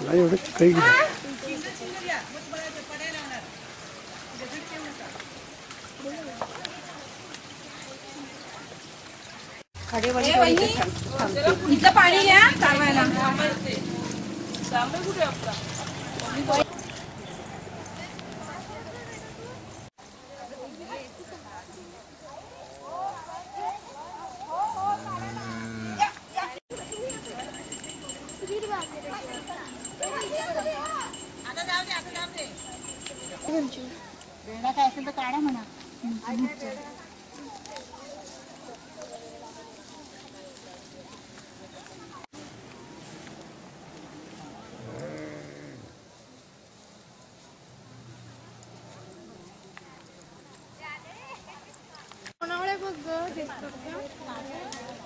नाही एवढं काही. इथलं पाणी घ्या चालवायला. काय असेल तर काढा म्हणा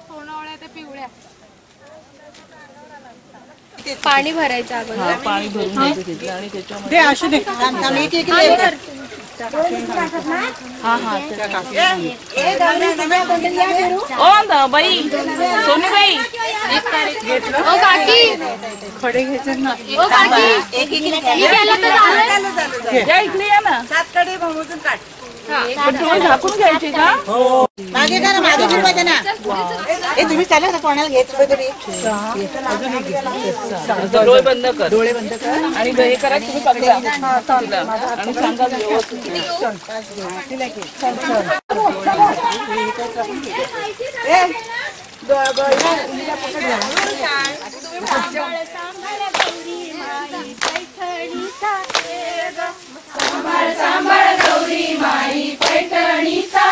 सोनावळ्या त्या पिवळ्या. पाणी भरायचं अगोदर. पाणी भरून घ्यायचं तिथलं आणि त्याच्यामध्ये हा हा ओ न बाई. सोनूबाई. ओ काकी. खडे घ्यायचे ना. ओ काकी. ही केलं तर चालेल? या इकडे या ना. पण तुम्ही झाकून घ्यायची का? मागे का ना मागे फिरवा त्यांना. ए तुम्ही चाला ना कोणाला घेत तरी? आता डोळे बंद कर. डोळे बंद कर. आणि हे करा तुम्ही पकडा. तिला आणि सांगा व्यवस्थित. पैठणीचा.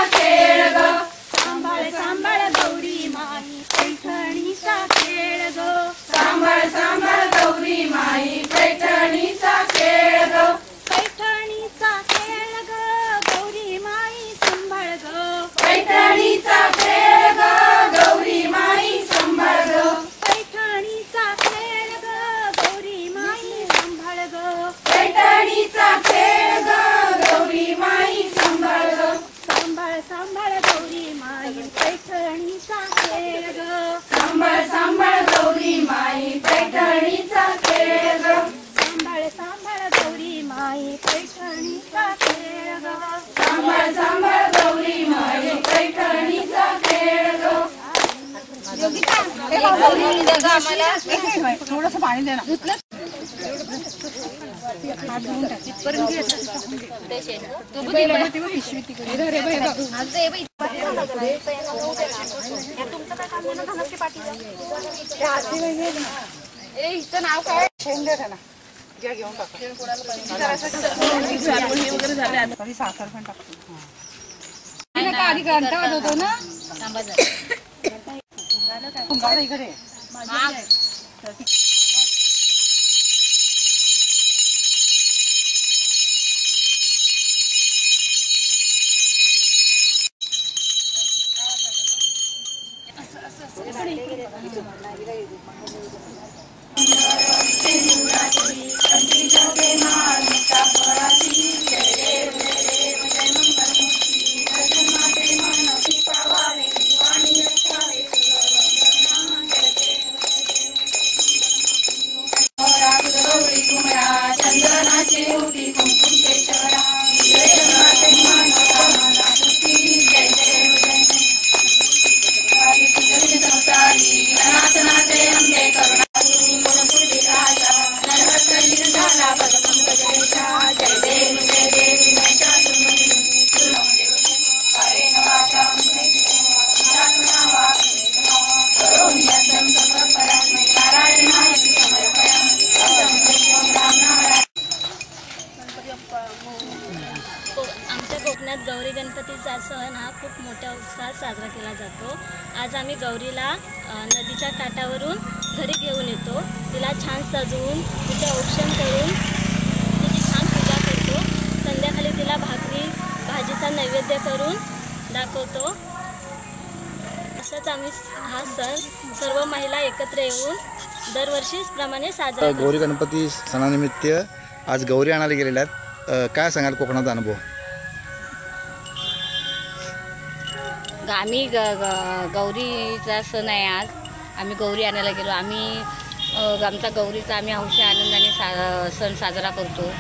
थोडस पाणी दे ना नाव काय शेण दे घ्या घेऊन टाका साखर पण टाकतो आधी घंटा होतो ना गाडा इकडे. आमच्या कोकणात गौरी गणपतीचा सण हा खूप मोठ्या उत्साहात साजरा केला जातो. आज आम्ही गौरीला नदीच्या काठावरून घरी घेऊन येतो. तिला छान सजवून तिचं औक्षण करून तिची छान पूजा करतो. संध्याकाळी तिला भाकरी भाजीचा नैवेद्य करून दाखवतो. असंच आम्ही हा सण सर्व महिला एकत्र येऊन दरवर्षीप्रमाणे साजरा गौरी गणपती सणानिमित्त आज गौरी आणायला गेलेल्या आहेत. काय सांगाल कोकणाचा अनुभव? आम्ही ग ग- गौरीचा सण आहे आज. आम्ही गौरी आणायला गेलो. आम्ही अ, आमचा गौरीचा आम्ही हौशी आनंदाने सा सण साजरा करतो.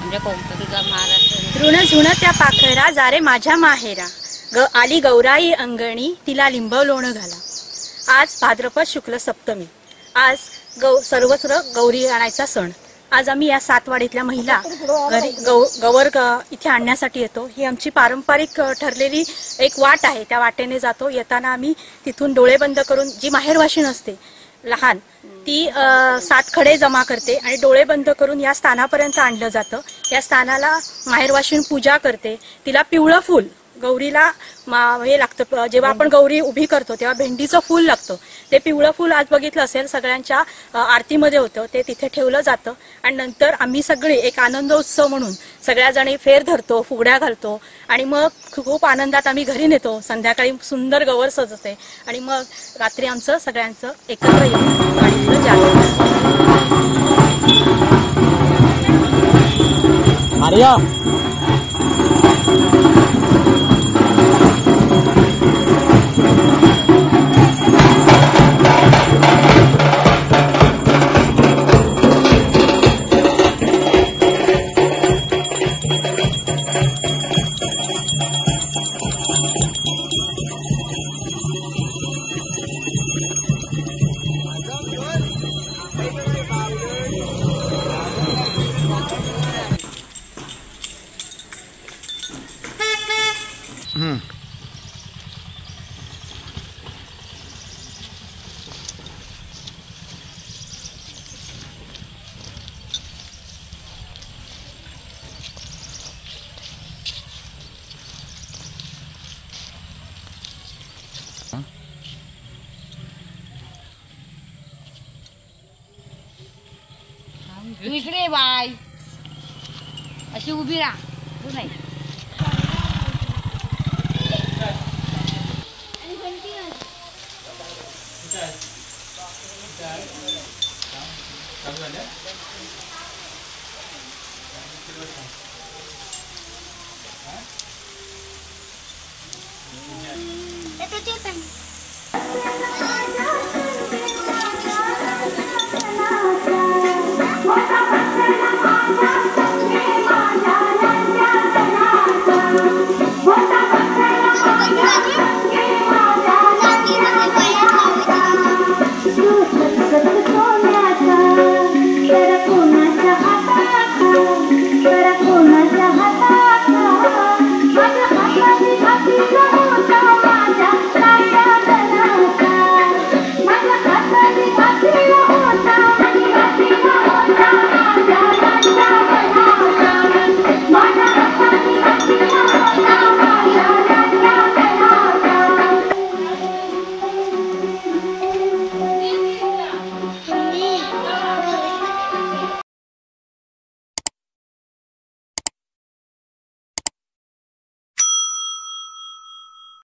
आमच्या कोकणचा महाराष्ट्र ऋण झुण त्या पाखरा जारे माझ्या माहेरा. ग आली गौराई अंगणी तिला लिंब लोण घाला. आज भाद्रपद शुक्ल सप्तमी. आज गौ सर्वत्र गौरी आणायचा सण. आज आम्ही या सातवाडीतल्या महिला घरी गवर इथे आणण्यासाठी येतो. ही आमची पारंपरिक ठरलेली एक वाट आहे. त्या वाटेने जातो. येताना आम्ही तिथून डोळे बंद करून जी माहेरवाशीण असते लहान ती सात खडे जमा करते आणि डोळे बंद करून या स्थानापर्यंत आणलं जातं. या स्थानाला माहेरवाशीण पूजा करते. तिला पिवळं फूल गौरीला मा- हे लागतं. जेव्हा आपण गौरी उभी करतो तेव्हा भेंडीचं फूल लागतं. ते पिवळं फूल आज बघितलं असेल सगळ्यांच्या आरतीमध्ये होतं. ते तिथे ठेवलं जातं. आणि नंतर आम्ही सगळे एक आनंदोत्सव म्हणून सगळ्या जणी फेर धरतो फुगड्या घालतो. आणि मग खूप आनंदात आम्ही घरी नेतो. संध्याकाळी सुंदर गवर सजते. आणि मग रात्री आमचं सगळ्यांचं एकत्र येऊन आणि जागरण असतं तू इकडे बाय अशी उभी राहा तू